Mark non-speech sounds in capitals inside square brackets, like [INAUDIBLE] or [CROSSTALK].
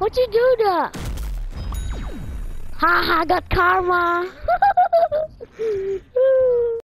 What'd you do to? Ha ha, got karma. [LAUGHS]